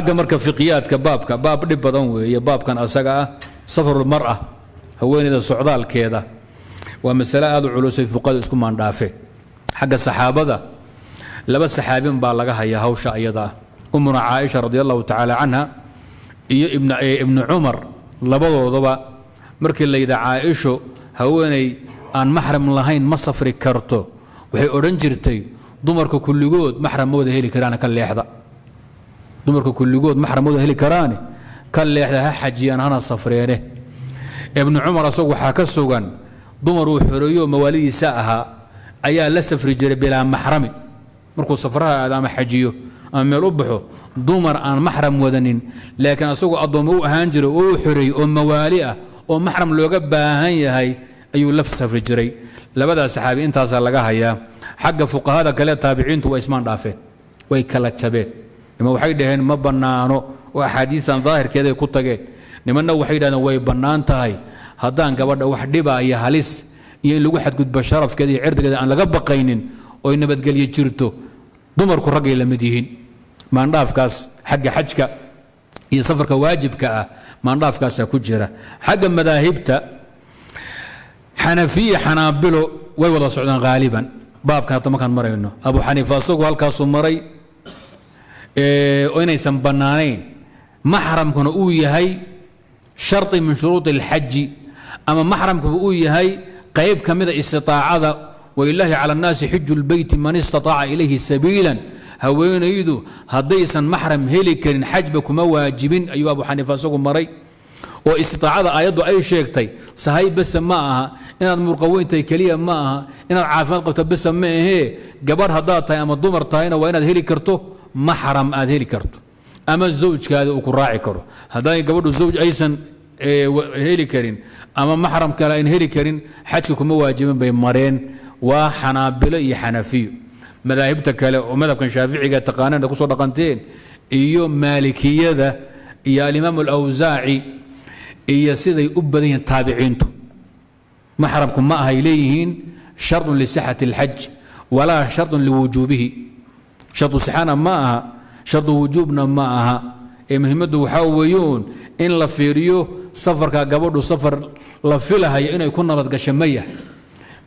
xagga marka fiqiyaadka baabka baab dhib badan weeye baabkan asaga ah safarulmar'a haweeneyda socdaalkeeda. Waa masale aad u culusay fuqada isku maandhaafeen xagga saxaabada laba saxaabin baa laga hayaa hawsha iyada ah umuna caaisha radi tacaala canha iyo ibnu cumar labadoodaba markii la yidhi caaisho haweeney aan maxram lahayn ma safri karto. Waxay odhan jirtay dumarka kulligood maxram ma wada heli karaan ka leexda dumarka kulligood maxram ma wada heli karaane ka leexda ha xajiyaan hana safreene. Ibnu cumar asagu waxaa ka sugan dumar uu xoreeyo mawaalidiisa ahaa ayaa la safri jiray bilaa maxrami. Markuu safraha aado ama xajiyo ama meel u baxo dumar aan maxram wadanin laakiin asagoo addoommo u ahaan jiray oo u xoreeyey oo mawaali ah oo maxram looga baahan yahay ayuu la safri jiray. Labadaas saxaabi intaasaa laga hayaa. Xagga fuqahada kale taabiciintu waa ismaan dhaafeen way kala jabeen nima waxay dhaheen ma bannaano. Oo axaadiistan daahirkeeday ku tageen. Nimanna waxay yidhahdeen way bannaan tahay. Haddaan gabadha wax dhiba iyo halis iyo in lagu xadgudbo sharafkeeda iyo cirdigeeda aan laga baqaynin oy nabadgelyo jirto dumarku raggay la mid yihiin. Maandhaafkaas xagga xajka iyo safarka waajibka ah maandhaafkaasaa ku jira. Xagga madaahibta xanafiya xanaabilo way wada socdaan haaliban baabkan hadda markaan marayno. Abu xaniifa asagoo halkaasuu maray inaysan bannaanayn. Maxramkuna uu yahay shardi min shuruudi alxaji ama maxramkuba uu yahay qayb ka mida istiaacada walilaahi cala annaasi xiju lbeyti man istataaca ilayhi sabiilan. Haweenaydu haddaysan maxram heli karin xajba kuma waajibin ayuu abu xaniifa isagu maray. Oo istiaacada aayaddu ay sheegtay sahay bese ma aha inaad murqaweyntahay keliya ma aha inaad caafimaad qabto bese ma ahee gabarh haddaad tahay ama dumar tahayna waa inaad heli karto maxram aad heli karto ama zawjkaada uu ku raaci karo. Hadday gabadhu zawj aysan heli karin ama maxram kale ayn heli karin xajka kuma waajibin bay mareen. Waa xanaabilo iyo xanafiyo. Madaahibta kale oo madhabkan shaaficiga taqaaneen ku soo dhaqanteen iyo maalikiyada iyo alimaam alawsaaci iyo siday u badan yihiin taabiciintu. Maxramku ma ahay leeyihiin shardun lisixati اlxaj walaa shardun liwujuubihi shardu sixana ma aha shardu wujuubna ma aha. Ee muhiimaddu waxaa weeyuun in la fiiriyo safarka gabadhu safar la filahayo inay ku nabadgasho ma yahay.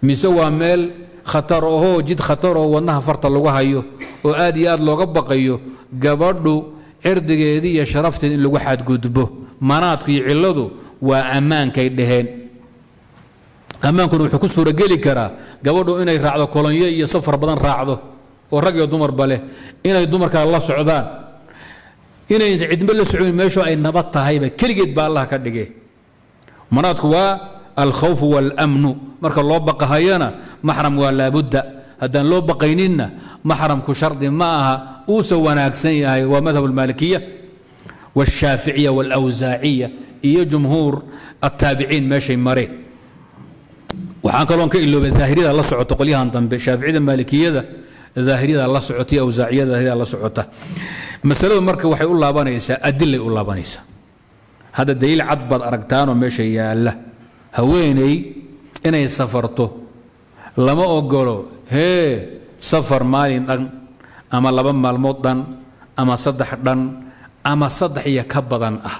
Mise waa meel khatar ahoo jid khatar oo wadnaha farta lagu hayo oo aad iyo aad looga baqayo gabadhu cirdigeedii iyo sharafteed in lagu xadgudbo. Manaadku iyo cilladu waa ammaankay dhaheen. Ammaankuna wuxuu ku suurageli karaa gabadhu inay raacdo kolonyo iyo safar badan raacdo oo rag iyo dumarba leh inay dumarkaa la socdaan inay cidmo la socon meeshu ay nabad tahayba keligeed baa allah ka dhige manaadku waa alkhawfu waalamnu marka loo baqahayana maxram waa laabudda. Haddaan loo baqayninna maxramku shardi ma aha uusa wanaagsan yahay waa madhab almaalikiya wاshaaficiya wاlawsaaciya iyo jumhuur attaabiciin meeshay mareen. Waxaan kaloon ka ilooba daahiriyada la socota qolyahan dambe shaaficiyada maalikiyada daahiriyada la socota iyo awsaaciyada daahiriyada la socota. Masaladu marka waxay u laabanaysaa adilay u laabanaysaa. Hadda daliil cad baad aragtaanoo meesha yaalla. Haweeney inay safarto lama ogolo hee safar maalin dhan ama laba maalmood dhan ama saddex dhan ama saddex iyo ka badan ah.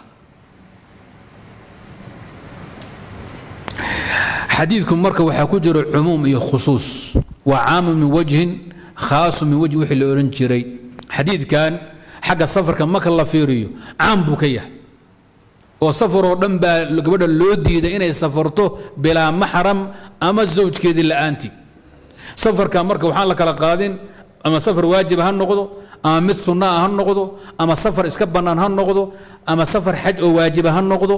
Xadiidku marka waxaa ku jira cumuum iyo khusuus. Waa caamu min wajhin khaasu min wajhin wixii la odhan jiray. Xadiidkan xagga safarka marka la fiiriyo caam buu ka yahay. Oo safaroo dhan baa gabadha loo diiday inay safarto bilaa maxram ama zawjkeedii la'aantii safarka marka waxaan la kala qaadin ama safar waajiba ha noqdo ama mid sunnaa ha noqdo ama safar iska bannaan ha noqdo ama safar xaj oo waajiba ha noqdo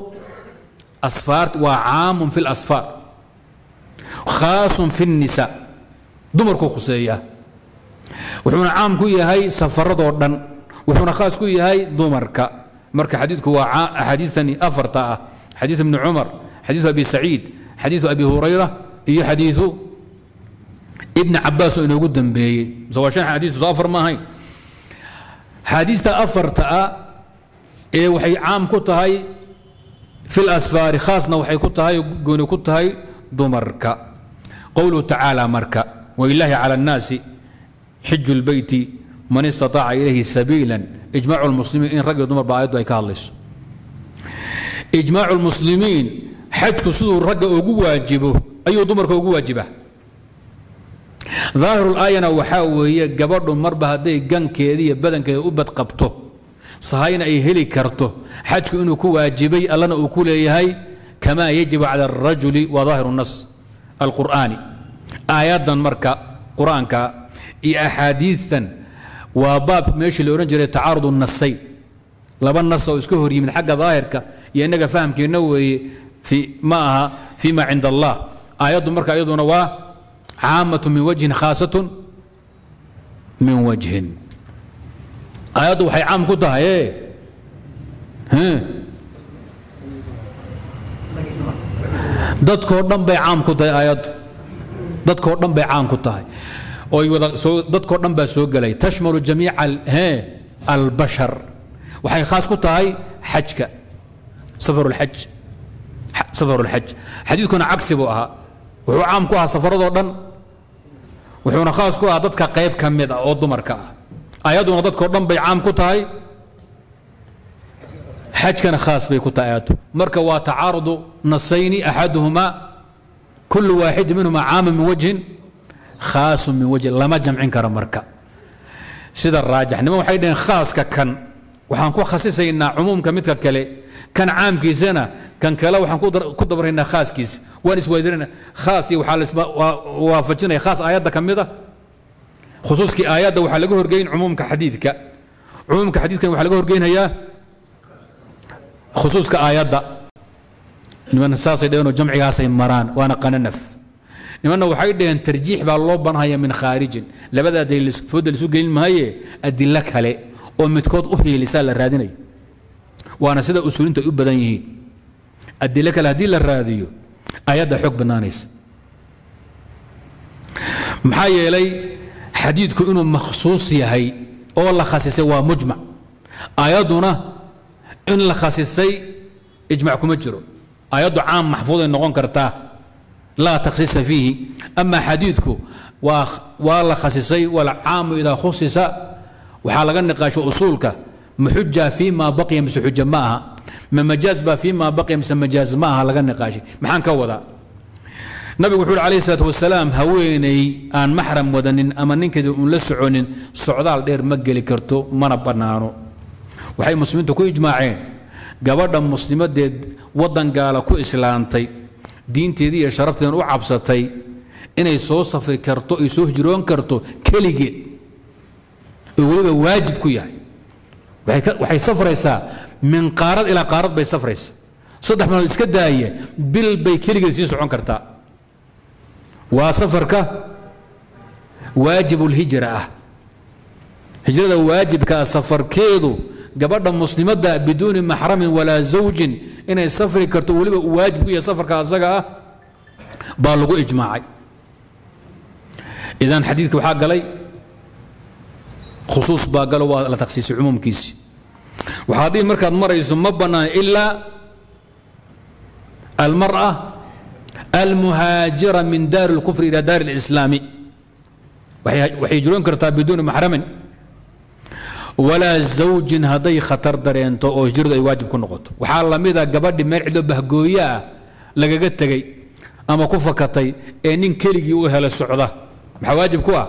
asfaart waa caamun fi lasfaar khaasun fi الnisa dumarkuu khuseeyaa wuxuuna caam ku yahay safaradoo dhan. Wuxuuna khaas ku yahay dumarka. Marka xadiidku waa axaadiiani afarta ah. Xadiiu ibni cumar xadiiu abi saciid xadiiu abi hurayra iyo xadiiu ibni cabaas oo inoogu dambeeyey. Mise waa shan xadiis soo afar ma xaadiista afarta ah ee waxay caam ku tahay fi lasfaari khaasna waxay ku tahay gooni ku tahay dumarka. Qowluhu tacaala marka walilaahi cala annaasi xiju lbeyti man istataaca ilayhi sabiila ijmaacu lmuslimiin in rag iyo dumar ba aayaddu ay ka hadlayso. Ijmaacu lmuslimiin xajku siduu ragga ugu waajibo ayuu dumarka ugu waajibaa daahirulaayana waxaa weeye gabadhu marba hadday gankeeda iyo badankeeda u badqabto sahayna ay heli karto xajku inuu ku waajibay allana uu ku leeyahay kamaa yajibu cala arajuli wa daahiru nas alqur'aani. Aayaddan marka qur'aanka iyo axaadiidan waa baab meeshii la odhan jiray tacaarud nasayn laba nas oo iska hor yimid xagga daahirka iyo innaga fahamkeenna weeye ma aha fi ma cinda allah. Aayaddu marka iyaduna waa caamatu min wajhin khaasatun min wajhin. Aayaddu waxay caam ku tahay dadkoo dhan bay caam ku tahay aayaddu. Dadkoo dhan bay caam ku tahay dadkoo dhan baa soo gelay tashmalu jamiica albashar. Waxay khaas ku tahay xajka. Safar lxaj safar lxaj xadiidkuna cagsi buu ahaa. Wuxuu caam ku ahaa safaradoo dhan. Wuxuuna khaas ku ahaa dadka qayb ka mid ah oo dumarka ah. Ayadduna dadkoo dhan bay caam ku tahay. Xajkana khaas bay ku tahay ayaddu marka waa tacaarudu nasayni axaduhumaa kulu waaxid minhuma caama min wajhin khaasu min wajhin lama jamcin karo marka. Sida raajix niman waxay dhaheen khaaska kan. Waxaan ku khasisaynaa cumuumka midka kale. Kan caamkiisana kan kale waxaan ku dabraynaa khaaskiisa waan isweydiinana khaas iyo waxaa la waafajinaya. Khaas aayadda ka mid a khusuuskii aayadda waxaa laga horgeyn cumuumka xadiidka. Cumuumka xadiidkan waxaa laga horgeynayaa khusuuska aayadda. Niman saasay dheheen oo jamcigaasay maraan waana qananaf nimanna waxay dhaheen tarjiix baa loo banhaya min khaarijin. Labadaa daliil fooda lisu gelin maaye adilo kale oo midkood u hiilisaa la raadinaya waana sida usuulinta ay u badan yihiin. Adilo kale haddii la raadiyo ayadda xoog badnaanaysa. Maxaa yeelay xadiidku inuu makhsuus yahay oo la khasisay waa mujmac ayadduna in la khasisay ijmac kuma jiro. Ayaddu caam maxfuuday noqon kartaa laa takhsiisa fiihi. Ama xadiidku waa la khasisay walcaamu idaa khusisa waxaa laga niqaasho usuulka ma xuja fii ma baqiya mise xuja ma aha ma majaaz baa fii ma baqiya mise majaaz ma aha laga niqaashay maxaan ka wadaa? Nabigu wuxuu uhi alayh isalaat wasalaam haweeney aan maxram wadanin ama ninkeeda uun la soconin socdaal dheer ma geli karto mana bannaano. Waxay muslimiintu ku ijmaaceen gabadha muslimadeed waddan gaala ku islaantay diinteedii iyo sharafteedan u cabsatay inay soo safri karto ay soo hijroon karto keligeed oo weliba waajib ku yahay. Waxay safraysaa. Min qaarad ilaa qaarad bay safraysaa. Saddex maalmood iska daaya bil bay keligeed sii socon kartaa. Waa safarka waajibulhijra ah. Hijrada waajibkaa safarkeedu gabadha muslimadda biduuni maxramin walaa zawjin inay safri karto weliba uu waajib ku yahay safarka asaga ah baa lagu ijmaacay. Idan xadiidka waxaa galay khusuus baa galo waa la takhsiisay cumuumkiisi. Waxaa dhihi markaad marayso ma bannaan ilaa almar'a almuhaajira min daari اlkufri ila daari اlislaami waxay hijroon kartaa biduuni maxramin walaa zawjin hadday khatar dareento oo hijradu ay waajib ku noqoto. Waxaa lamida gabadhi meel cidoo bahgooye ah lagaga tegey ama ku fakatay ee nin keligii u hela socda. Maxaa waajib ku ah?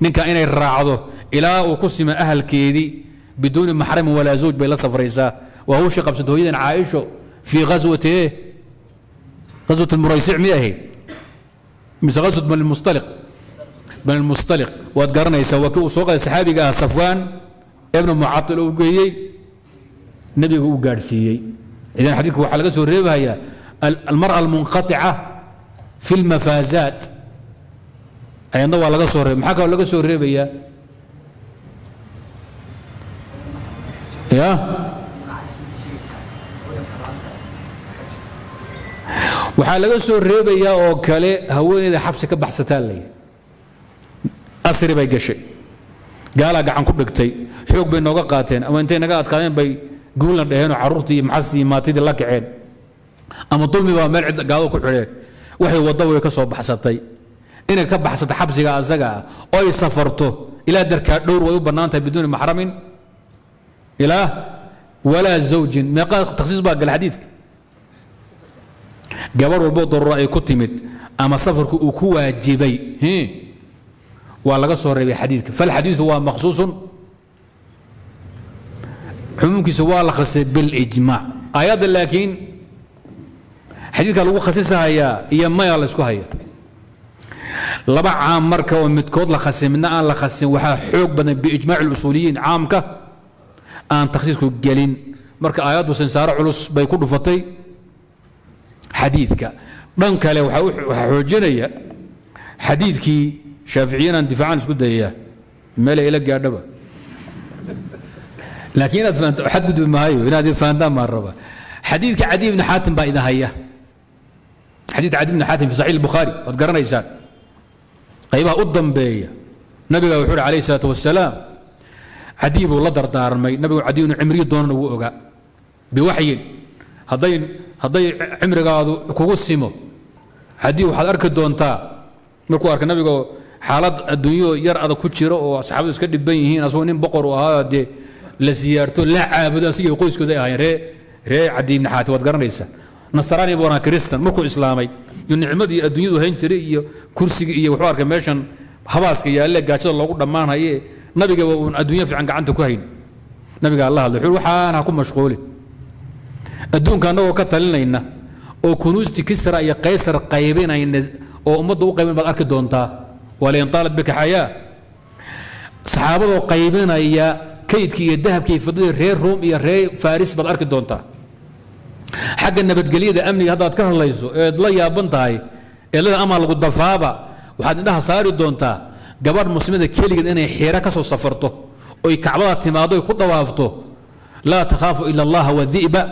Ninka inay raacdo ilaa uu ku sima ahalkeedii biduuni maxramin walaa zawj bay la safraysaa. Waa hawshii qabsata hooyadan caaisho fii aswati eh? aswat muraysic mi ahayd mise aswat banmusaliq waad garanaysaa waa kii uu soo qaday saxaabiga ah safwaan ibnu mucail uu geeyey nebiga uu gaadhsiiyey. Idan xadiidka waxaa laga soo reebahayaa almara almunqaica fi lmafaazaat ayadna waa laga soo reeba maxaa kaloo laga soo reebayaa? Ya waxaa laga soo reebayaa oo kale haweeneyda xabsi ka baxsataa layidhi asri bay gashay gaalaa gacan ku dhigtay xoog bay nooga qaateen ama intay naga adkaadeen bay guulna dhaheenoo carruurtii iyo maxastii iyo maatidii la kaceen ama dulmi baa meel cid gaado ku xidheen. Waxay wadda way ka soo baxsatay. Inay ka baxsato xabsiga asaga ah. Oo ay safarto. Ilaa darkaa dhowr way u bannaan biduuni maxramin ilaa walaa zawjin. Meeqaa takhsiis baa gala xadiidka. Gabarh walboo daruuro ay ku timid. Ama safarku uu ku waajibay waa laga soo reebay xadiidka. Falxadiidu waa makhsuusun. Cumuumkiisa waa la khasisay bilijmaac aayadda laakiin xadiidka lagu khasisahayaa iyo maya la isku haya laba caam marka oo midkood la khasisay midna aan la khasisin waxaa xoog badan biijmaaci اlusuuliyiin caamka aan takhsiisku gelin. Marka aayaddu sansaaro culus bay ku dhufatay xadiidka. Dhan kale waxaa xoojinaya xadiidkii shaaficiyinaan difaacan isku dayayaa meelay ila gaadhaba laakiin inaad fahanto xadgudbi maayo inaad fahantaan baan raba xadiidka cadi ibni xaatim baa idin haya xadiidka cadi ibni xaatim fi saxiix الbukhaari waad garanaysaan qaybaha u dambeeya nabiga wuxuu uhi alayh الsalaatu wasalaam cadi buu la dardaarmay nabigu cadi inuu cimriyi doonana wuu ogaa biwaxyin hadday hadday cimrigaadu kugu simo cadi waxaad arki doontaa markuu arka nabigoo xaalad adduunyo yar adag ku jiro oo saxaabadu iska dhiban yihiin asagoo nin boqor u ahaa dee la siyaarto la caabudo asigii qoyskooda ay ahaayeen. Ree ree cadi ibni xaati waad garanaysaa. Nasraani buu ahaa kristan markuu islaamay iyo nicmadii adduunyadu hayn jiray iyo kursigii iyo wuxuu arkay meeshan habaaska yaalle gaajada loogu dhammaanhaye nabigaba uun adduunya fiican gacanta ku hayn. Nabiga alla hadlay wuxuu waxaan ha ku mashquulin. Adduunka annagoo ka talinayna oo kunuusti kisra iyo qaysar qaybinayna oo ummadda u qaybin baad arki doontaa walain taalat bika xayaa. Saxaabadoo qaybinaya kaydkii iyo dahabkii iyo reer ruum iyo reer faris baad arki doontaa xagga nabadgelyada amniga haddaad ka hadlayso eed la yaaban tahay eedlada amaa lagu dafaaba waxaad indhaha saari doontaa gabadh muslimada keligeed inay xiira ka soo safarto oy kacbada timaado oy ku dawaafto laa takhaafu ila allaha wadi'ba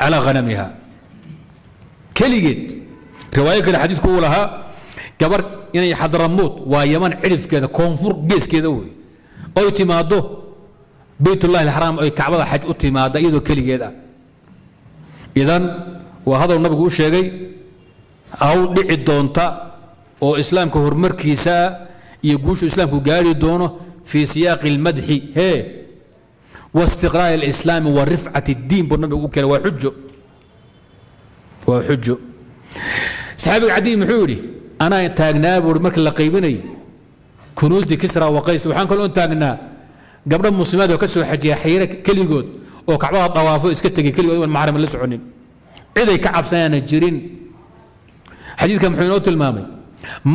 calaa hanamiha keligeed riwaayo kale xadiidku uu lahaa gabarh inay xadramuud waa yaman cidhifkeeda koonfur geeskeeda wey oy timaaddo baytullahi alxaraam oy kacbada xaj u timaada iyadoo keligeed ah idan waa hadal nabigu u sheegay haw dhici doonta oo islaamka horumarkiisaa iyo guushu islaamku gaari doono fii siyaaqi اlmadxi hee wاstiqraa'i اlislaami wa rifcat اddiin buu nabigu u keenay waa xujo waa xujo saxaabiga cadiy muxuu yidhi anaa taagnaa buui markii la qaybinay. Kunuusdi kisra wa qays waxaan kaloo taagnaa gabdho muslimaad oo ka soo xajiya xayre keligood oo kacbada dawaafo iska tegay keligood iwan maxram la soconin. Ciday ka cabsanaana jirin. Xadiidka muxuu inoo tilmaamay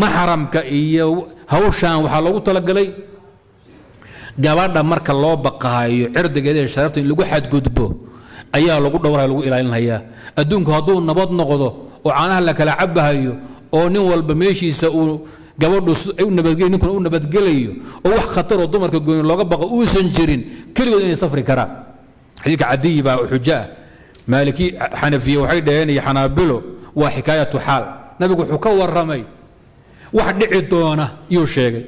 maxramka iyo hawshan waxaa loogu talagalay gabadha marka loo baqaayo cirdigeeda ee sharafta in lagu xadgudbo ayaa lagu dhowraya lagu ilaalinhayaa. Adduunku hadduu nabad noqdo oo caanaha la kala cabahayo oo nin walba meeshiisa uu gabadhu nabadgel ninkuna u nabadgelayo oo wax khataroo dumarka gooni looga baqo uusan jirin keligood inay safri karaan. Xadiidka cadiyi baa xujo ah maaliki xanafiye waxay dhaheen iyo xanaabilo waa xikaayatu xaal. Nabigu wuxuu ka warramay wax dhici doona yuu sheegay.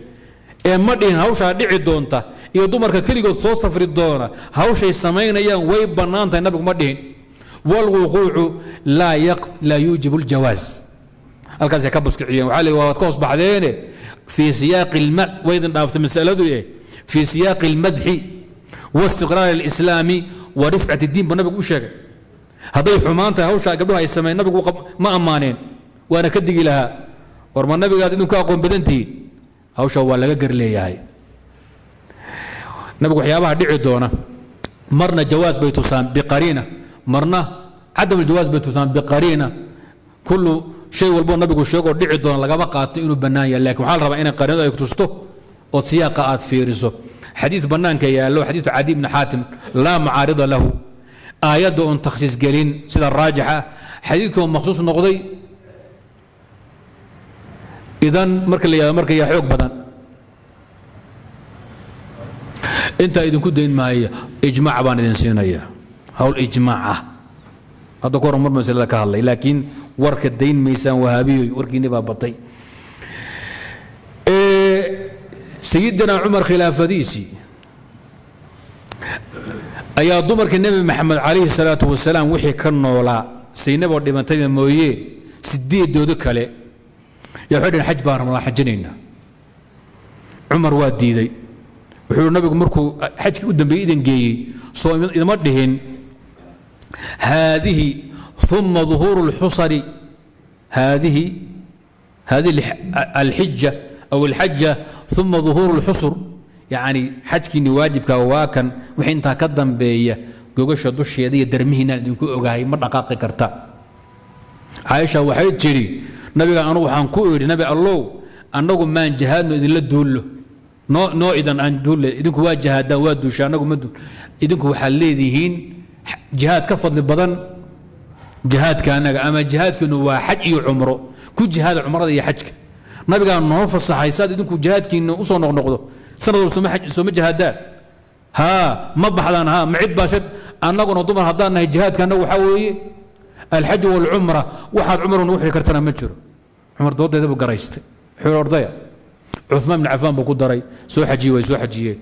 Ee ma dhihin hawshaa dhici doonta iyo dumarka keligood soo safri doona hawshay samaynayaan way bannaan tahay nabigu ma dhihin. Wاlwuquucu laa yuujibu اljawaaz halkaasa ka baskiciyeen waa le waad ka hoos baxdeene. Fii siyaaqi waydin dhaaftay masaladu eh fii siyaaqi almadxi waistiqraari alislaami wa rifcat iddiin buu nabigu u sheegay. Hadday xumaan tahay hawshaa gabdhahu ay sameyn nabigu ma ammaaneen waana ka digi lahaa. War ma nabigaad idinku aqoon badantihiin hawshaa waa laga gar nabigu waxyaabaha dhici doona marna jawaas bay tusaan biqariina marna cadam aljawaas bay tusaan biqariina. Kullu shay walboo nabigu sheegoo dhici doona lagama qaato inuu bannaan yahay laakiin waxaa la rabaa inay qariinadu ay tusto oo siyaaqa aad fiiriso. Xadiid bannaanka yaallo xadiidu cadi bni xaatim laa mucaarida lahu. Aayadda oon takhsiis gelin sida raajix ah xadiidkoo maksuus noqday idan marka la yihahdo marka yaa xoog badan. Intaa idinku dayn maaya ijmaac baan idin siinaya hawl ijmaac ah. Hadda ka hor mar masalada ka hadlay laakiin warka dayn maysaan wahaabiyoy warkiinni baa batay. Sayidina cumar khilaafadiisii ayaa dumarkii nebi maxamed calayhi salaatu wasalaam wixii ka noolaa saynaboo dhimantayba mooye sideedooda kale. Yaa waxay dhaheen xaj baan rabnaa xajinaynaa cumar waa diiday. Wuxuu nabigu markuu xajkii u dambeeyey idin geeyey soo idima dhihin. Haadihi uma ظuhuuru اlxusari haadihi هذه الحجة أو الحجة ثم ظهور الحصر يعني xajkiini waajibka waa kan wixii intaa ka dambeeya gogasha dusheeda iyo darmihiinaan idinku ogahay ma dhaqaaqi karta caaisha waxay tidhi nabiga anugu waxaan ku idhi nabi allow annagu maan jihaadno idinla duullo noo noo idan aan duulle idinku waa jihaadaan waa duusha annagu ma duul idinku waxaad leedihiin jihaad ka fadli badan jihaadka annaga ama jihaadkiinu waa xaj iyo cumro. Ku jihaada cumrada iyo xajka. Nabigaa noo fasaxay saad idinku jihaadkiina u soo noqnoqdo. Sanad walba sooma jihaadaan. Haa ma baxdaan haa ma cid baashad. Annaguna dumar haddaan nahay jihaadka annagu waxaa weeye alxaj walcumra waxaad cumar nagu xiri kartana ma jiro. Cumar doodeeda buu garaystay. Wuxuu ordaya cuثmaan bin cafaan buu ku daray soo xajiye way soo xajiyeen.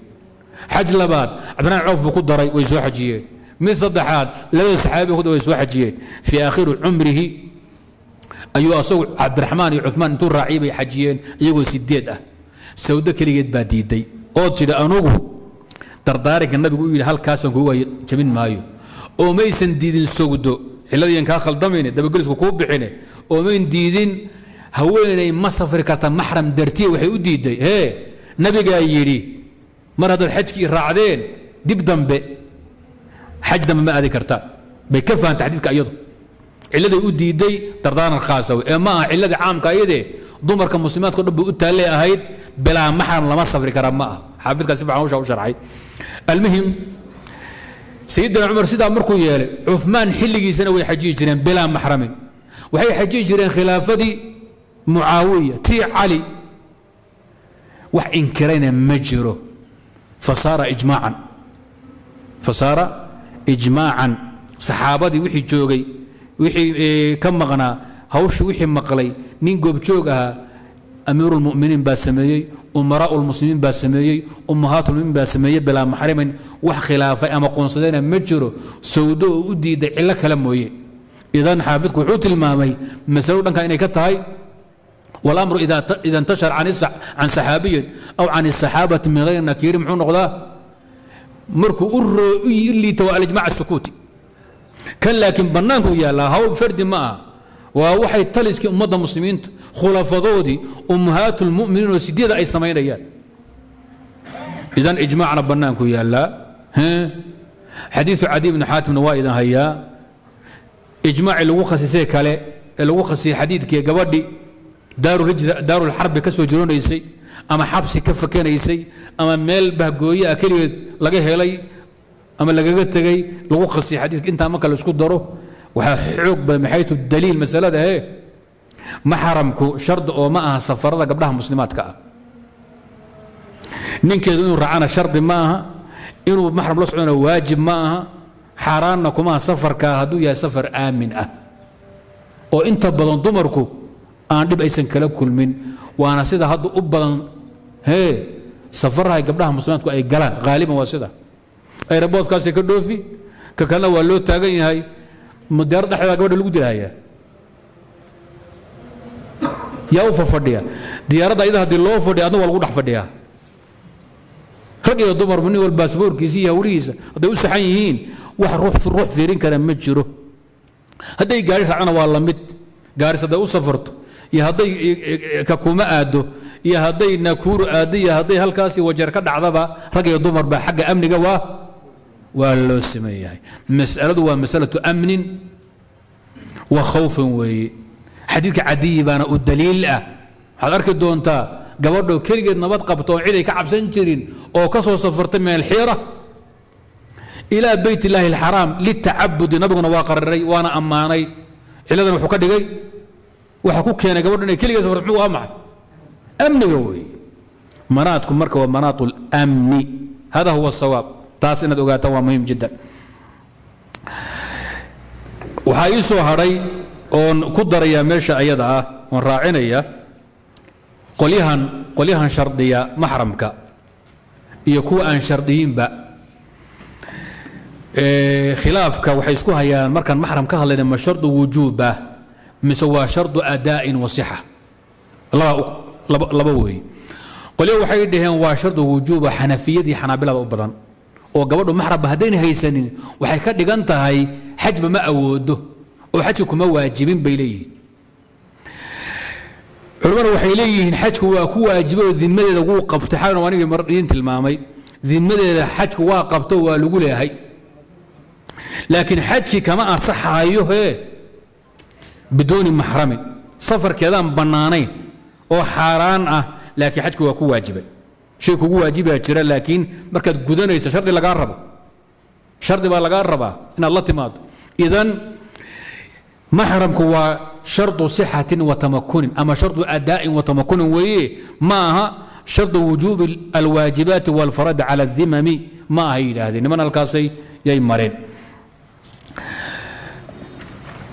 Xaj labaad cabdiraxmaan coof buu ku daray way soo xajiyeen mid saddexaad labada saxaabi way soo xajiyeen. Fii aakhiri cumrihi ayuu asagu cabdiraxmaan iyo cumaan intuu raaciyay bay xajiyeen iyagoo sideed ah. Sawdo keligeed baa diiday. Oo tidhi anugu dardaarinka nabigu u yidhi halkaasaan kugu jabin maayo. Oo maysan diidin sogdo ciladiiyan kaa khaldamayne dabagelisku kuu bixine. Oo mayn diidin haweenay ma safri karta maxram dartiye waxay u diidday hee nabigaa yidhi mar haddaad xajkii raacdeen dib dambe xaj dambe ma aadi kartaan bay ka fahanta xadiidka iyadu. Ciladay u diiday dardaaran khaasa wey ee ma aha ciladii caamka ayadee dumarka muslimaadka o dhan bay u taalle ahayd bilaa maxram lama safri kara ma ah xaafidkaasi baan hawshaa u sharxay. Almuhim sayidina cumar sidaa markuu yeelay cumaan xilligiisana way xajiyi jireen bilaa maxramin. Waxay xajiyi jireen khilaafadii mucaawiya tii cali wax inkirayna ma jiro. Fasaara ijmaacan. Fasaara ijmaacan. Saxaabadii wixii joogay wixii ka maqnaa hawshii wixii maqlay nin goobjoog ahaa amiiru lmuminiin baa sameeyey umaraau lmuslimiin baa sameeyey ummahaat lmuminiin baa sameeyey bilaa maxrimin wax khilaafay ama qoonsadayna ma jiro sawdo oo u diiday cillo kale mooye. Idan xaafidku wuxuu tilmaamay masalo dhanka inay ka tahay walamru ida intashar can saxaabiyin aw can asaxaabati min hayri nakiiri muxuu noqdaa markuu u liita waa alijmac asukuuti kan laakiin bannaanku yaallaa hawl fardi ma aha. Waa waxay taliskii ummadda muslimiinta khulafadoodii ummahaat lmuminiin oo sideeda ay samaynayaan. Idan ijmaacna bannaanku yaallaa xadiiu cadi bni xaatimna waa idan hayaa. Ijmaacii lagu khasisay kale ee lagu khasisay xadiidkii gabadhi daarulxarbi ka soo jiroonaysay ama xabsi ka fakanaysay ama meel bahgooye ah keligeed laga helay ama lagaga tegey lagu khasiyay xadiidka intaa marka la isku daro waxaa xoog badan maxaytu daliil masalada he maxramku shardi oo ma aha safarada gabdhaha muslimaadka ah. Ninkeedu inuu raacana shardi ma aha inuu maxram la socdona waajib ma aha xaaraanna kumaha safarka hadduu yahay safar aamin ah. Oo inta badan dumarku aan dhib aysan kala kulmin waana sida hadda u badan hee safaraha gabdhaha muslimaadku ay galaan. Haaliban waa sida. Ayraboodkaasi ka dhoofi ka kalena waa loo taagan yahay. Diyaarad dhexdeeda gabadha lagu dilhayaa yaa u fafadhiya. Diyaaradda ayada haddii loo fadhiya adna waa lagu dhex fadhiyaa rag iyo dumarba nin walba baasaboorkiisa iyo hawlihiisa hadday u saxan yihiin wax ruux fiirin kara ma jiro. Hadday gaari raacana waa la mid. Gaaris hadday u safarto iyo hadday kakuma aado iyo hadday nakuuru aado iyo hadday halkaasi wajeer ka dhacdaba rag iyo dumarba xagga amniga waa waa loo sameeyahay masaladu waa masalatu amnin wa khawfin weeye. Xadiidka cadiyi baana u daliil ah. Waxaad arki doontaa gabadhoo keligeed nabad qabto oon ciday ka cabsan jirin oo ka soo safartay min alxiira ilaa beyt illaahi alxaraam litacabudi nabiguna waa qariray waana ammaanay. Ciladan wuxuu ka dhigay. Waxa ku keenay gabadho inay keligeed safarto muxuu waa maxay amniga weeye. Manaadku marka waa manaatu lamni hada huwa asawaab taas inaad ogaataan waa muhiim jiddan. Waxaa ii soo hadhay oon ku darayaa meesha ayada ah oon raacinaya qolyahan qolyahan shardiya maxramka iyo kuwa aan shardiyiinba. Khilaafka waxay isku hayaan markaan maxram ka hadlayna ma shardu wujuuba mise waa shardu adaa'in wa sixa laba weeye qolyo waxay dhaheen waa shardu wujuuba xanafiyadii xanaabilada u badan oo gabadhu maxrabba haddayna haysanin waxay ka dhigan tahay xajba ma awoodo oo xajka kuma waajibin bay leeyihiin. Culimmadu waxay leeyihiin xajku waa ku waajibay oo dimadeeda wuu qabtay. Xalan anigii mar idiin tilmaamay dimadeeda xajku waa qabto waa lagu leeyahay laakiin xajkii kama ansaxaayo hee biduuni maxramin safarkeedaan bannaanayn oo xaaraan ah laakiin xajku waa ku waajibay. Shay kugu waajibaa jira laakiin markaad gudanayso shardi lagaa rabo. Shardi baa lagaa rabaa inaad la timaado idan maxramku waa shardu sixatin wa tamakunin ama shardu adaa'in wa tamakunin weeye ma aha shardu wujuubi alwaajibaati walfarad cala adimami ma aha yidhaahdeen. Niman halkaasay yay mareen.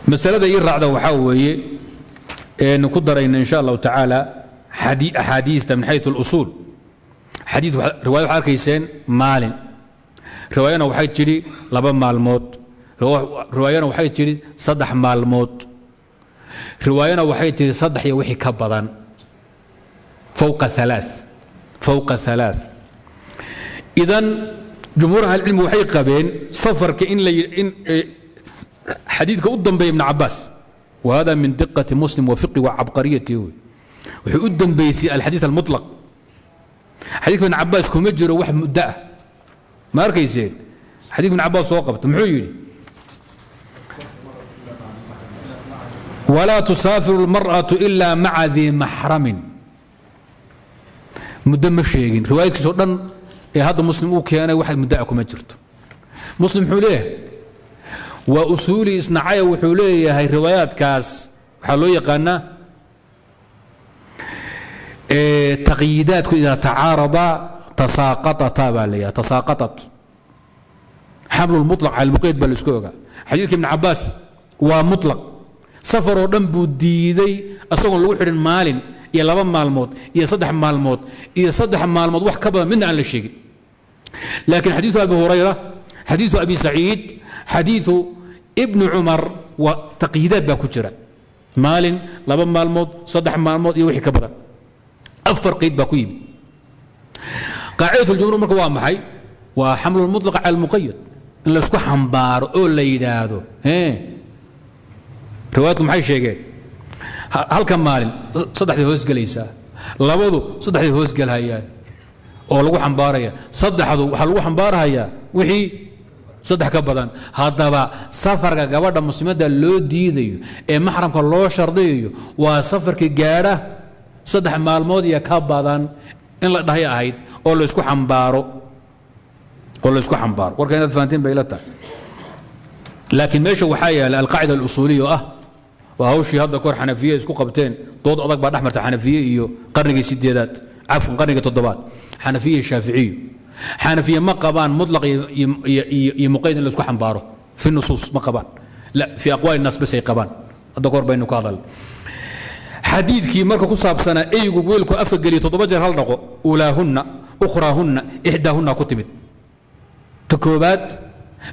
Masalada ii raacda waxaa weeye eenu ku darayna in allahu tacaala axaadiista min xayu اlusuul xadii riwaya waxad arkayseen maalin. Riwaayana waxay tidhi laba maalmood. Riwaayana waxay tidhi saddex maalmood. Riwaayana waxay tidhi saddex iyo wixii ka badan. Fowqa alaa fowqa halaaث idan jumhuur ahlicilmi waxay qabeen safarka in xadiidka u dambeeya ibn cabaas whada min diqati muslim wafiqi wacabqariyati wey wuxuu u dambeysay alxadiid almuطlaq xadiidka ibn cabaas kuma jiro wax muddo ah ma arkayseen xadiidka ibn cabaas soo qabta muxuu yidhi walaa tusaafiru اlmarأaةu ila maca dii maxramin muddo ma sheegin riwaayadkiis oo dhan ee hadda muslim uu keenay wax muddo ah kuma jirto muslim muxuu leeyahay wa usuuli isnacaya wuxuu leeyahay riwaayaadkaas waxaa loo yaqaanaa taqyiidaadku idaa tacaarada tasaaqatata baa la yidhaha tasaaqatat. Xamlu lmutlaq baa la isku ogaa. Xadiidka ibn cabbaas waa mutlaq. Safaroo dhan buu diiday isagoon lagu xidhin maalin iyo laba maalmood iyo saddex maalmood iyo saddex maalmood wax ka badan midna aan la sheegin. Laakiin xadiidu abi hurayra xadiiu abi saciid xadiiu ibni cumar waa taqyiidaad baa ku jira. Maalin laba maalmood saddex maalmood iyo wixii ka badan. Afar qayd baa ku yimid. Qaacidat jumhuur marka waa maxay? Waa xamlu mulaq cala almuqayad in laysku xambaaro oo la yidhaahdo. Riwaayadku maxay sheegeen? Halka maalin saddexday hoosgelaysaa labadu saddexday hoosgelhayaan oo lagu xambaaraya. Saddexdu waxaa lagu xambaarahayaa wixii saddex ka badan. Haddaba safarka gabadha muslimadda loo diidayo ee maxramka loo shardiyayo waa safarkii gaadha saddex maalmood iyo ka badan in la dhahay ahayd oo laysku xambaaro. Oo laysku xambaaro. Warka inaad fahantiin bay la tahay. Laakiin meesha waxaa yaalla alqaacida alusuuliya ah waa hawshii hadda kahor xanafiye isku qabteen. Dood adag baa dhex marta xanafiye iyo qarnigii sideedaad cafwan qarnigii toddobaad. Xanafiye iyo shaaficiyo xanafiye ma qabaan muطlaq iyo muqayd in la isku xambaaro. Fi nusuus ma qabaan. La fi aqwaali naas bas ay qabaan. Hadda kahor baynu ka hadal. Xadiidkii marka ku saabsanaa eygu weelku afka geliya toddoba jeer hal dhaqo ulaahunna ukhraahunna ixdaahunna ku timid. Ta koobaad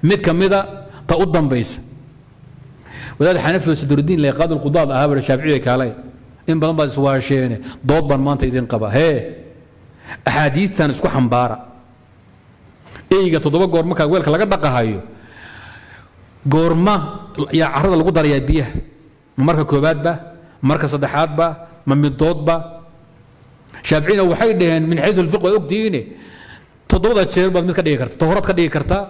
mid ka mida ta u dambaysa. Wadaad xanafi sadrudiin le qaadi lqudaad ahaa bari shaaficiya kaalay in badan baad iswaasheene dood baan maanta idin qaba. Hee axaadiidtan isku xambaara eyga toddoba goor markaa weelka laga dhaqahayo goorma yaa carada lagu darayaa biyaha. Ma marka koobaadba marka saddexaadba ma midoodba shaaficina waxay dhaheen min xayu lfiq waa ogtihiine toddobada jeer baad mid ka dhigi karta tohoraad ka dhigi kartaa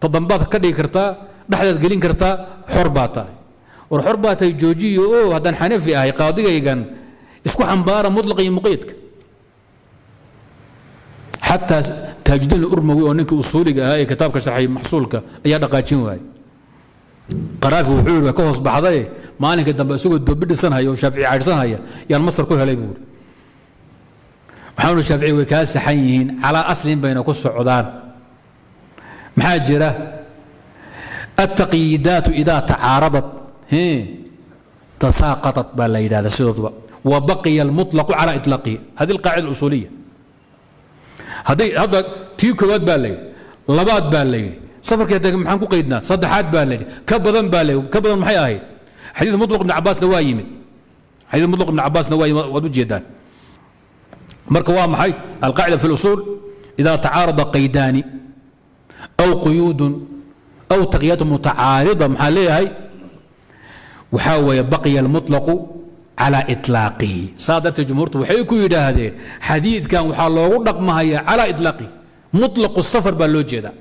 todambaad ka dhigi kartaa dhexdaad gelin kartaa xor baa tahay. War xor baa tahay joojiyo o haddaan xanafi ahay qaadigaygan isku xambaara muطlaq iyo muqaydka xataa taajidul urmogi oo ninkii usuuliga ahaa ee kitaabka sharxay maxsuulka ayaa dhaqaajin waayey. Qaraafi wuxuu yidhi waa ka hoos baxdaye maalinkii dambe isagoo dobi dhisanhaya oo shaafici caydhsanhaya yaan masar ku helay buu waxaanu shaafici way kaa saxan yihiin calaa aslin bayna ku socdaan. Maxaa jira? Attaqiyidaatu idaa tacaaradat tasaaqatat baa la yidhahdaa sidooduba wa baqiya almuطlaqu calaa iطlaaqihi hadi alqaacida usuuliya hadda tii koowaad baa layidhi labaad baa layidhi safarkee maxaan ku qaydnaa saddexaad baa layidhi ka badan baa layidhi ka badan maxay ahayd? Xadiid mudlaq ibn cabbaasna waa yimid. Xadiid mudlaq ibn cabbaasna waa yimid waad u jeedaan. Marka waa maxay? Alqaacida fi اlusuul ida tacaarada qaydaani aw quyuudun aw taqyatu mutacaarida maxaa leeyahay? Waxaa weeye baqiya almuطlaqu calى iطlaaqihi saa darteed jumhuurtu waxay ku yidhaahdeen xadiidkan waxaa loogu dhaqmahaya calى iطlaaqihi muطlaqu safar baa loo jeedaa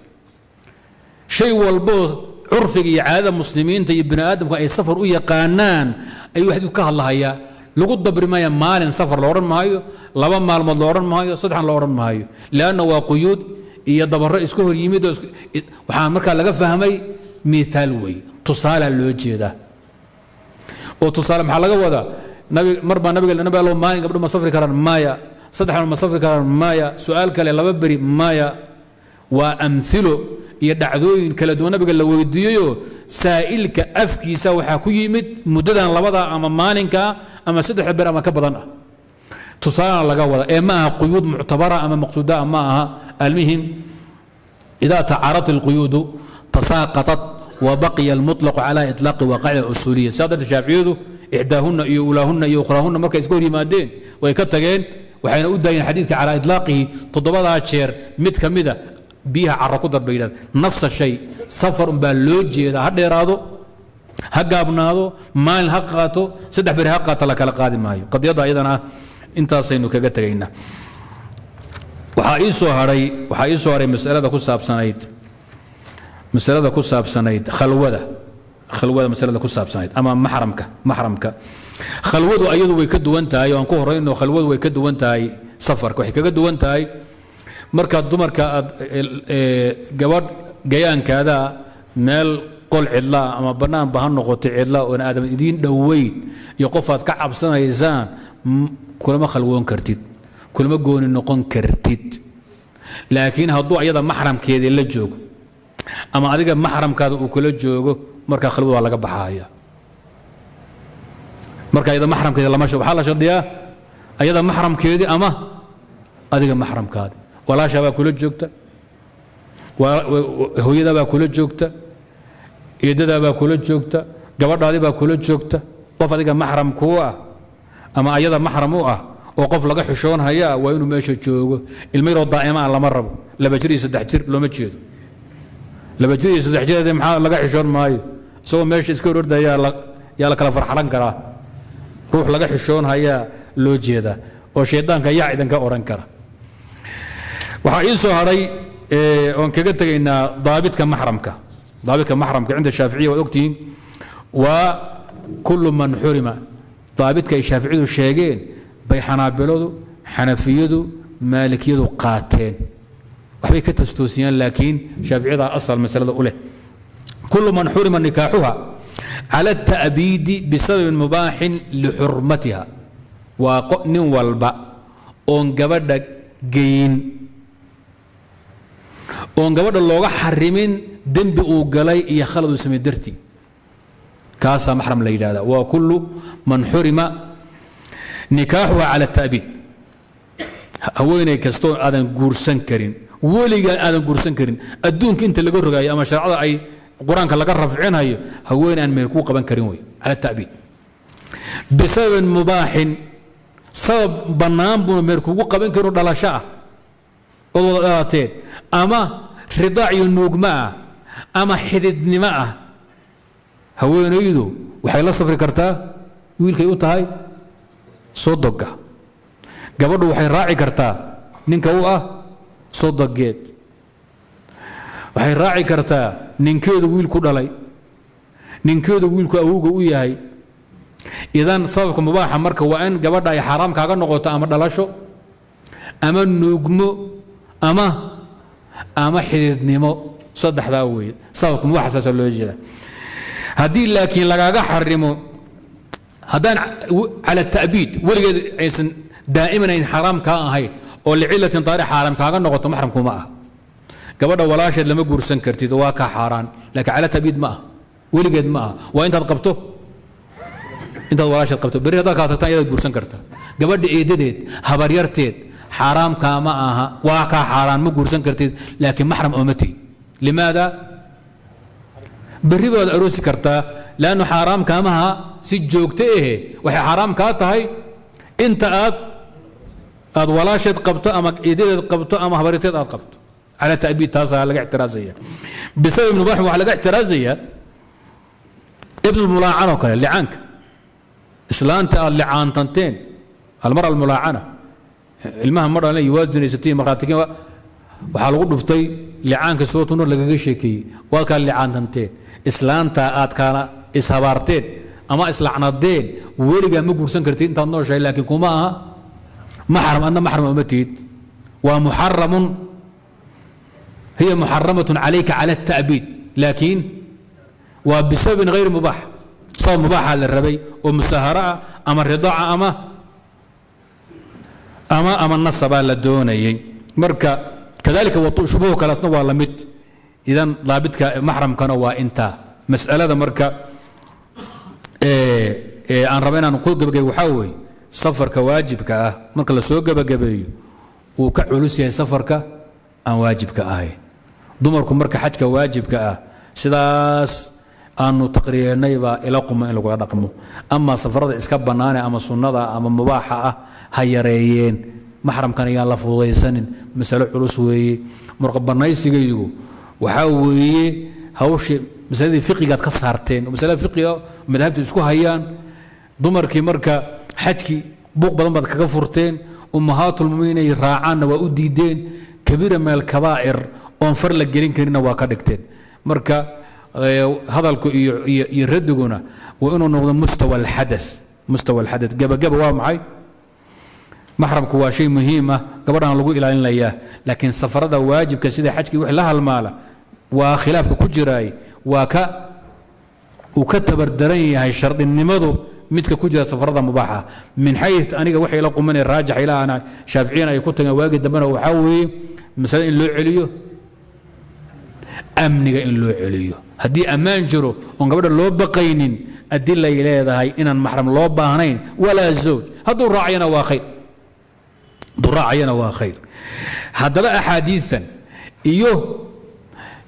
shay walboo curfiga iyo caadada muslimiinta iyo bini aadamku ay safar u yaqaanaan ayuu xadiidku ka hadlahayaa lagu dabri maya maalin safar lo odhan maayo laba maalmood lo odhan maayo saddexan lo odhan maayo leanna waa quyuud iyo dabaro iska hor yimid waxaa markaa laga fahmay miaal wey tusaalaa loo jeedaa oo tusaale maxaa laga wadaa marbaa nabig maalin gabdho ma safri karaan maaya. Saddex ma safri karaan maaya. Su'aal kale laba beri maaya. Waa amilo iyo dhacdooyin kala duwan nabiga la weydiiyeyo. Saa'ilka afkiisa waxaa ku yimid muddadan labadaa ama maalinkaa ama saddexda ber ama ka badan ah. Tusaalana laga wada ee ma aha quyuud muctabara ama maqsuudaa ma aha. Almihim idaa tacaarat alquyuudu tasaaqatat wa baqiya almuطlaqu cala iطlaaqi waaqacida usuuliya sidaa darteed shaaficiyadu daahuna iyo ulaahuna iyo ukhrahuna markay iska hor yimaadeen way ka tageen waxayna u daayeen xadiidka calaa iطlaaqihi toddobadaa jeer mid ka mida biyaha cara ku dar bay yidhahda nafsa shay safar unbaa loo jeedaa ha dheeraado ha gaabnaado maalin ha qaato saddex beri ha qaata la kala qaadi maayo qadiyadda ayadana ah intaasaynu kaga tegaynaa waxaa ii soo hahay waxaa ii soo haray masalada ku saabsanayd masalada ku saabsanayd khalwada khalwada masalada ku saabsanayd ama maxramka maxramka. Khalwadu ayadu way ka duwan tahay aan ku horayno khalwadu way ka duwan tahay safarka waxay kaga duwan tahay markaad dumarka aad gabadh gayaankaada meel qol cidlaa ama bannaanba ha noqoto cidlaa oon aadan idiin dhoweyn iyo qof aad ka cabsanaysaan kulama khalwoon kartid kulama gooni noqon kartid. Laakiin hadduu ayada maxramkeedii la joogo ama adiga maxramkaada uu kula joogo markaa khalwad waa laga baxaaya. Marka ayada maxramkeeda lama waxaa la shardiyaa ayada maxramkeedii ama adiga maxramkaadi. Walaashaa baa kula joogta hooyadaa baa kula joogta eedadaa baa kula joogta gabadhaadii baa kula joogta. Qof adiga maxram kuu ah ama ayada maxram u ah oo qof laga xishoonhaya waa inuu meesha joogo. Ilmo yaroo daa'ima ah lama rabo. Laba jir iyo saddex jir looma jeedo. Laba jir iyo saddex jir maxaa laga xishoon maayo isagoo meesha iska hor ordayaa yaa la kala farxalan karaa. Ruux laga xishoon hayaa loo jeedaa oo shaydaanka yaa idinka odhan kara. Waxaa ii soo hadhay oon kaga tegaynaa daabidka maxramka. Daabidka maxramka cinda shaaficiya waad ogtihiin waa kullu man xurima. Daabidka ay shaaficiyadu sheegeen bay xanaabiladu xanafiyadu maalikiyadu qaateen. Waxbay ka tostoosiyaan laakiin shaaficiyada asal masalada u leh kul man xurima nikaaxuha cala اta'biidi bisababin mubaaxin lixurmatiha waa nin walba oon gabadha geyn oon gabadha looga xarimin dembi uu galay iyo khaladuu samey dartii kaasaa maxram la yidhahda waa kulu man xurima nikaaxuha cala اta'biid haweenay kastoon aadan guursan karin weligaan aadan guursan karin adduunka inta laga rogayo ama sharecada ay qur'aanka laga rafcinhayo haween aan meel kuu qaban karin wey cala tabiid. Bisababin mubaaxin sabab bannaan buuna meel kugu qaban karin oo dhalasho ah ood wada dhalateen. Ama ridaac iyo nuugmo ah ama xididnimo ah. Haweenaydu waxay la safri kartaa wiilkay u tahay sodoga gabadhu waxay raaci kartaa ninka u ah sodogeed waxay raaci kartaa ninkeedu wiil ku dhalay ninkeedu wiilku awowga u yahay. Idan sababka mubaaxa marka waa in gabadha ay xaaraam kaaga noqoto ama dhalasho ama nuugmo ama ama xididnimo. Saddexdaa weeye sababka mubaaxa saasa loo jeeda haddii laakiin lagaaga xarimo haddaan cala ta'biid weligeed aysan daa'iman ayn xaaraam kaa ahayn oo licilatin daari xaaraam kaaga noqoto maxramkuma ah gabadha walaasheed lama guursan kartid waa kaa xaaraan. Laakiin cala tabiid ma ah weligeed ma ah. Waa intaad qabto? Intaad walaasheed qabto. Berri haddaad kaa tagtaan iyadaad guursan karta. Gabadha eedadeed habaryarteed xaaraam kaama aha. Waa kaa xaaraan ma guursan kartid. Laakiin maxram ooma tihid limaada? Berri baad aroosi kartaa leannu xaaraam kaamaha si joogto ahe waxay xaaraam kaa tahay. Inta aad aad walaasheed qabto ama idadeed qabto ama habariteed aad qabto cala ta'biid taasaa laga ictiraazaya bisabab ibn mubaax waxaa laga ictiraazaya ibn mulaacana oo kale licaanka islaanta aad licaantanteen almara almulaacana ilmaha mar dhan yuwaasinaysatiin markhaatikiin waxaa lagu dhuftay licaanka suuratu nur lagaga sheekeeyey waad kala licaantanteen islaanta aad kala ishabaarteen ama islacnadeen weligaa ma guursan kartid intaad nooshahay laakiin kuma aha maxram adna maxram uma tihid waa muxaramun hiya muxaramatun calayka cala الta'biid laakiin waa bisababin غayr mubaax sabab mubaaxa la rabay oo musaharo ah ama ridaaca ama ama ama nasabaa la doonayay marka kadalika shubuhu kaleasna waa la mid idan daabidka maxramkana waa intaa mas'alada marka aan raba inaan ku gabagabeyo waxaa weeye safarka waajibka ah marka la soo gebagabeeyo wuu ka culus yahay safarka aan waajibka ahayn dumarku marka xajka waajibka ah sidaas aanu taqriirnay baa ila quma in lagula dhaqmo. Ama safarada iska bannaane ama sunnada ama mubaaxa ah ha yareeyeen. Maxramkan ayaan la fududaysanin masalo culus weeye. Marka waxaa weeye hawshii masaladii fiqigaad ka saarteen. Masalada fiqiga madhabta isku hayaan. Dumarkii marka xajkii buuq badan baad kaga furteen. Ummahaatulmuminiin ay raacaanna waa u diideen. Kabiira meel kabaa'ir oon far la gelin karinna waa ka dhigteen. Marka hadalku iyo radiguna waa inuu noqdo mustawa alxadath mustawa alxadath gabagaba waa maxay? Maxramku waa shay muhiim ah. Gabadhan lagu ilaalinayaa. Laakiin safarada waajibka sida xajkii wix la halmaala waa khilaafka ku jiraay waa ka uu ka tabardaran yahay shardinimadu midka ku jira safarada mubaaxa. Min xay aniga waxay la qumanay raajax ilaa ana ay ku tageen waagi dambena. Waxaa weeye masale in loo celiyo amniga in loo celiyo. Haddii ammaan jiro oon gabadha loo baqaynin adilay leedahay inaan maxram loo baahnayn walaa zawj. Hadduu raacayana waa khayr. Hadduu raacayana waa khayr. Haddaba axaadiian iyo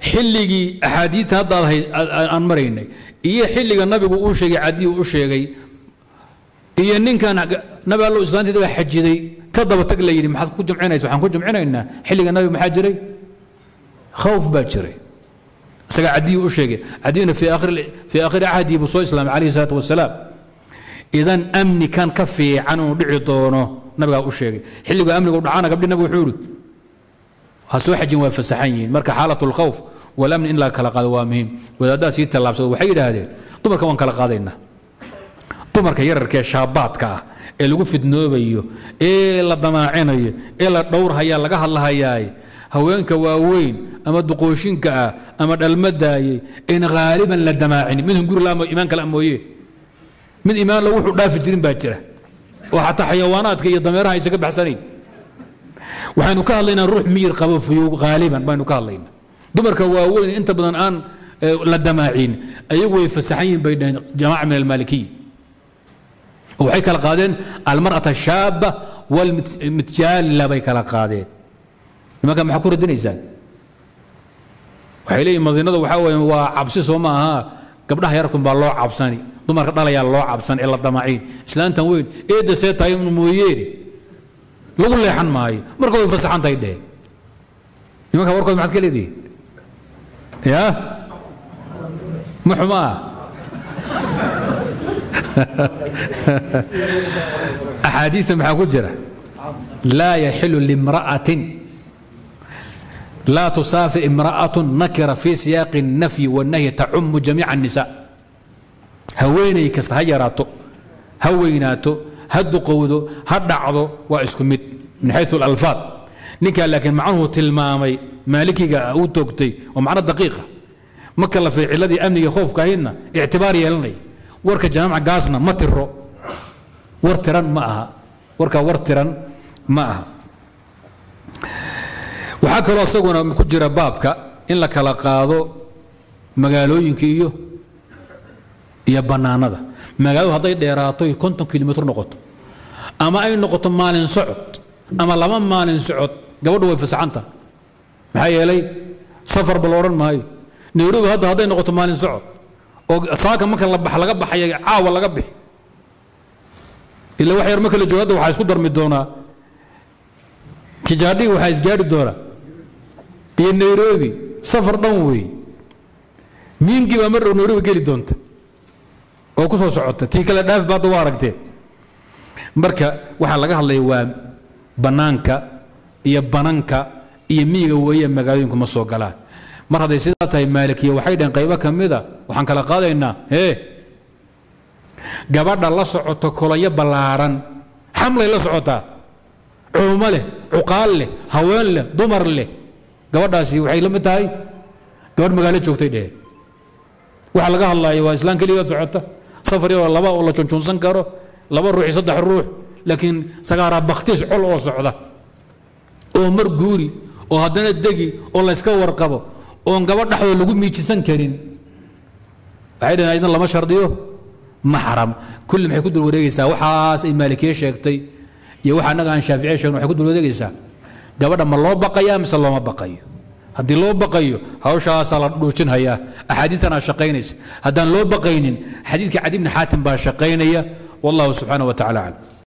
xilligii axaadiidta hadda aan maraynay iyo xilliga nabigu uu sheegay cadii u sheegay iyo ninkan nabi allo islaanteeda baa xajiday ka daba tag la yidhi maxaad ku jamcinaysa waxaan ku jamcinaynaa. Xilliga nabiga maxaa jiray? Khawf baa jiray isagaa cadiyi u sheegay. Cadiyuna fii aakhiri cahdi buu soo islaamay calayhi salaatu wasalaam idan amni kan ka fiican inuu dhici doono nabigaa u sheegay. Xilligu amnigu dhacana gabdhi nabigu wuxuu ihi ha soo xajin waa fasaxan yihiin. Marka xaalat lkhawf walamni in la kala qaado waa muhiim. Wadaaddaa sii tallaabsado waxay yidhaahdeen dumarka waan kala qaadaynaa dumarka yararkee shaabaadka ah ee lagu fidnoobayo ee la damaacinayo ee la dhowrhayaa laga hadlahayaay haweenka waaweyn ama duqooshinka ah ama dhalmadaayey in haaliban la damaacin. Mid hunguri imaan kale mooye. Mid imaan la wuxuu dhaafi jirin baa jira. Oo xataa xayawaanaadka iyo dameeraha aysan baxsanayn. Waxaynu ka hadlaynaa ruux miyir qabo fuyow haaliban baynu ka hadlaynaa. Dumarka waaweyn inta badan aan la damaacin ayagu way fasaxan yihiin bay dhaheen jamaaca min almaalikiya waxay kala qaadeen almar'ata shaaba walmitjaalla bay kala qaadeen. Nimanka maxaa ku radinaysaan waxay leeyihiin madiinada waxaa weeye waa cabsi soo ma aha. Gabdhaha yarkun baa loo cabsani. Dumarka dhalayaa loo cabsan ee la damaciin islaantan weyn eedda see tahay mooyeene lagu leexan maayo. Marka way fasaxan tahay dheh. Nimanka warkood maxaad ka leedihin ya? Ma xumaa axaadiista maxaa ku jira? Laa yaxilu limra'atin laa tusaafi imra'atu nakira fi siyaaqi الnafyi wالnahyi tacumu jamiica الnisa haweenay kasta ha yaraato ha weynaato ha duqowdo ha dhacdo waa isku mid min xayu اlalfaad ninkaa laakiin macnuhu tilmaamay maalikiga uu toogtay oo macno daqiiqa marka la fay ciladii amniga khoofka ahaydna ictibaar yeelanaya warka jaamaca gaasna ma tiro war tiran ma aha warkaa war tiran ma aha waxaa kaloo isaguna ku jira baabka in la kala qaado magaalooyinka iyo iyo bannaanada magaaladu hadday dheeraato konton kilomitr noqoto ama ay noqoto maalin socod ama laba maalin socod gabadhu way fasaxanta. Maxaa yeelay safarba la odhan maayo. Nairobi hadda hadday noqoto maalin socod oo saaka marka laga baxaya caawa laga bixi. Ila wax yar marka la joogo hadda waxaa isku darmi doonaa. Kijaadhii waxaa isgaari doona iyo nairobi safar dhan weeye miingii baa mar nairobi geli doonta oo ku socota tii kale dhaaf baadda waa aragteen marka waxaa laga hadlaya waa bannaanka iyo bananka iyo miyiga weeye magaalooyinku ma soo galaan. Mar hadday sidaa tahay maalikiya waxay dhaheen qaybo ka mida waxaan kala qaadaynaa. Hee? Gabadha la socoto kolonyo ballaaran xamlay la socotaa. Culumo leh cuqaal leh haween leh dumar leh gabadhaasi waxay la mid tahay gabadh magaalo joogtay dheheen waxa laga hadlaya waa islaan keligeed socota. Safar yaroo laba oo la junjunsan karo laba ruux iyo saddex ruux laakiin sagaaraa bakhtiis col oo socda. Oo mar guuri oo haddana degi oo layska warqabo oon gabadh dhexdoo lagu miijisan karin. Waxay dhaheen idin lama shardiyo. Maxram kulli maxay ku dul wareegaysaa waxaas ay maalikiye sheegtay iyo waxa annaga aan shaaficiye sheegno waxay ku dul wareegaysaa gabadha ma loo baqayaa mise looma baqayo? Haddii loo baqayo hawshaasaa la dhuujinhayaa axaadiitanaa shaqaynaysa. Haddaan loo baqaynin xadiidka cadi bni xaatim baa shaqaynaya. Wallahu subxaana wa tacala aclam